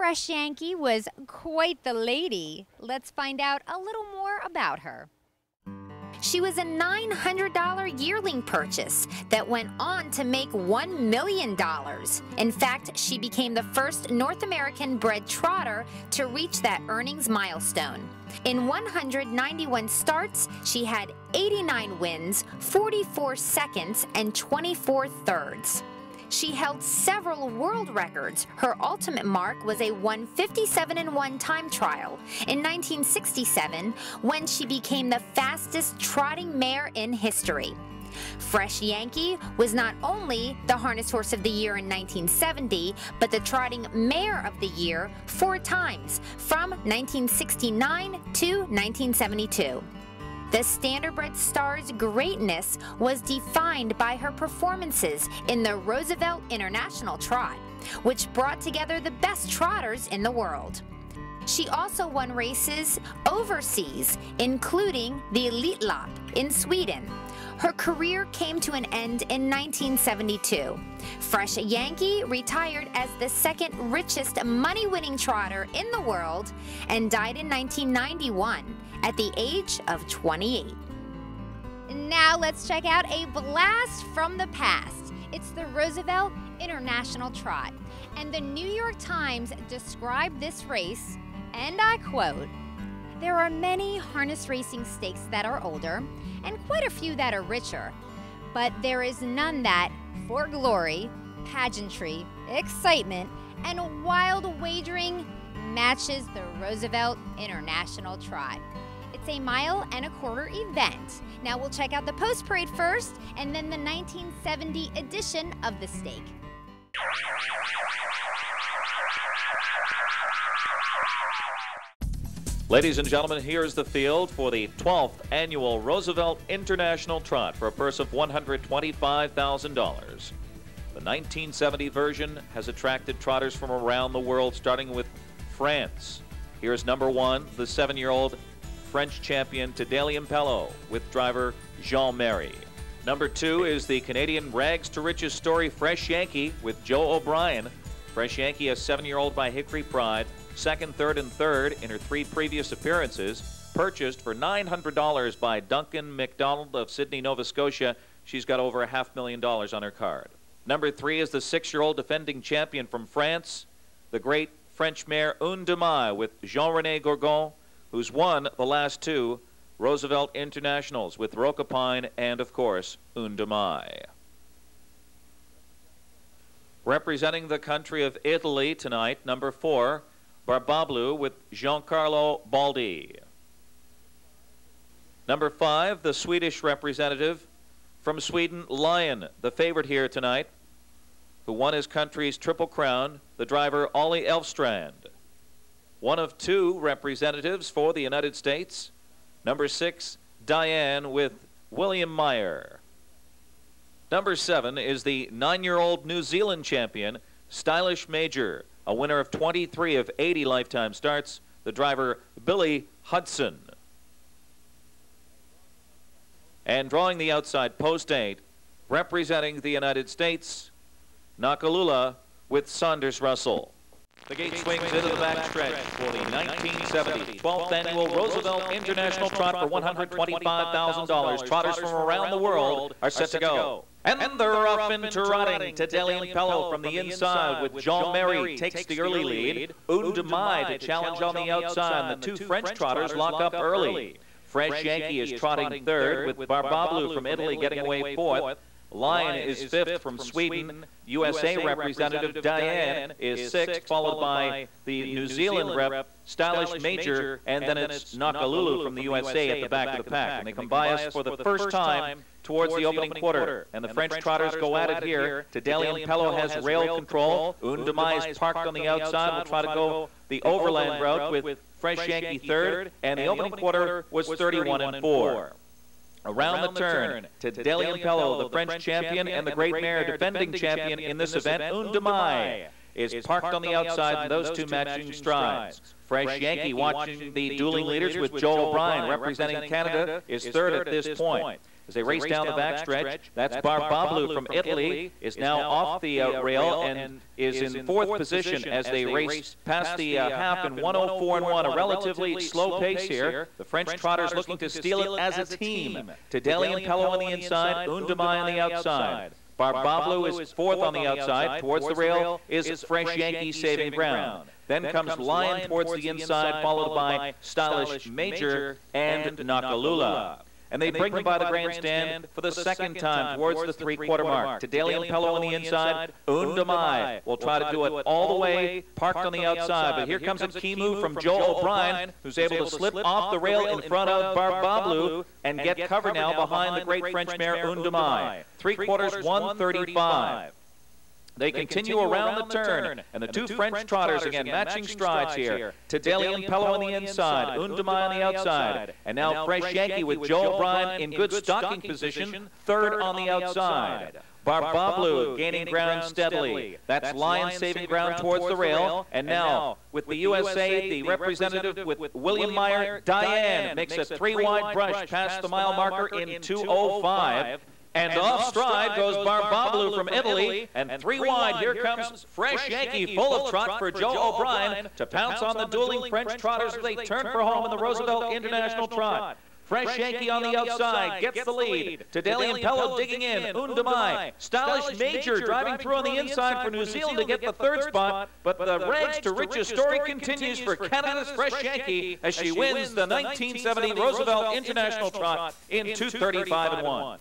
Fresh Yankee was quite the lady. Let's find out a little more about her. She was a $900 yearling purchase that went on to make $1 million. In fact, she became the first North American bred trotter to reach that earnings milestone. In 191 starts, she had 89 wins, 44 seconds, and 24 thirds. She held several world records. Her ultimate mark was a 157 and 1 time trial in 1967 when she became the fastest trotting mare in history. Fresh Yankee was not only the harness horse of the year in 1970, but the trotting mare of the year four times from 1969 to 1972. The Standardbred star's greatness was defined by her performances in the Roosevelt International Trot, which brought together the best trotters in the world. She also won races overseas, including the Elitlopp in Sweden. Her career came to an end in 1972. Fresh Yankee retired as the second richest money winning trotter in the world and died in 1991 at the age of 28. Now let's check out a blast from the past. It's the Roosevelt International Trot. And the New York Times described this race, and I quote, there are many harness racing stakes that are older, and quite a few that are richer, but there is none that, for glory, pageantry, excitement, and wild wagering, matches the Roosevelt International Trot. It's a mile and a quarter event. Now we'll check out the post parade first and then the 1970 edition of the stake. Ladies and gentlemen, here's the field for the 12th annual Roosevelt International Trot for a purse of $125,000. The 1970 version has attracted trotters from around the world, starting with France. Here's number one, the seven year old French champion Tidalium Pelo with driver Jean Mary. Number two is the Canadian Rags to Riches story Fresh Yankee with Joe O'Brien. Fresh Yankee, a seven year old by Hickory Pride, second, third, and third in her three previous appearances. Purchased for $900 by Duncan McDonald of Sydney, Nova Scotia. She's got over a half million dollars on her card. Number three is the six year old defending champion from France, the great French mare Un de with Jean Rene Gougeon who's won the last two Roosevelt Internationals with Roquepine and, of course, Une de Mai. Representing the country of Italy tonight, number four, Barbablu with Giancarlo Baldi. Number five, the Swedish representative from Sweden, Lion, the favorite here tonight, who won his country's Triple Crown, the driver Ollie Elfstrand one of two representatives for the United States. Number six, Diane with William Meyer. Number seven is the nine year old New Zealand champion, Stylish Major, a winner of 23 of 80 lifetime starts, the driver Billy Hudson. And drawing the outside post eight, representing the United States, Nakalula with Saunders Russell. The gate swings into the backstretch for the 1970 12th annual Roosevelt International Trot for $125,000. Trotters from around the world are set to go. And they're off and trotting. Tidalium Pelo from the inside with Jean Mary takes the early lead. Mai to challenge on the outside. And the two French trotters lock up early. Fresh Yankee is trotting third with Barbablu from Italy getting away fourth. Lion is fifth from Sweden. USA representative Diane is sixth, followed by the New Zealand rep Stylish Major, and then it's Nakalulu from the USA at the back of the pack. And they come by us for the first time towards the opening quarter. And the French trotters go at it here. Tidalium Pelo has rail control. Un is parked on the outside. We'll try to go the overland route with Fresh Yankee third. And the opening quarter was 31 and 4. Around, Around the turn, to Tidalium Pelo, the French champion and the great mare defending champion in this event, Un de is parked on the outside in those two matching strides. Fresh Yankee watching the dueling leaders with Joe O'Brien representing Canada is third at this point. As they race down the backstretch. That's Barbablu from Italy is now off the uh, rail and is in fourth position as they race past the uh, half in 104 and 1, a relatively slow pace here. The French trotters looking to steal it as a team. Tidalium Pelo on the inside, Une de Mai on the outside. Barbablu is fourth on the outside. Towards the rail is Fresh Yankee saving ground. Then comes Lion towards the inside, followed by Stylish Major and Nakalula. And they bring them by the grandstand for the second time towards the three-quarter mark. Tidalium Pelo on the inside. Une de Mai will try to do it all the way, parked on the outside. But here comes a key move from Joe O'Brien, who's able to slip off the rail in front of Barbablu and get cover now behind the great French mare Une de Mai. Three quarters, 135. They continue around the turn, and the two French trotters again matching strides here. Tidalium Pelo on the inside, Une de Mai on the outside, and now Fresh Yankee with Joe O'Brien in good stalking position, third on the outside. Barbablu gaining ground steadily. That's Lion saving ground towards the rail. And now, with the USA, the representative with William Meyer, Diane makes a three-wide brush past the mile marker in 205. And off stride goes Barbablu from Italy. And three wide, here comes Fresh Yankee, full of trot for Joe O'Brien to pounce on the dueling French trotters as they turn for home in the Roosevelt International Trot. Fresh Yankee on the outside gets the lead. Tidalium Pelo digging in. Une de Mai. Stylish Major driving through on the inside for New Zealand to get the third spot. But the rags to riches story continues for Canada's Fresh Yankee as she wins the 1970 Roosevelt International Trot in 235 and 1.